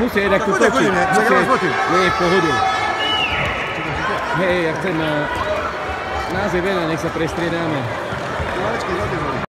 موسى اذا Nie, v pohodil. Hej, ja chcem Nás je veľa, nech sa prestriedáme.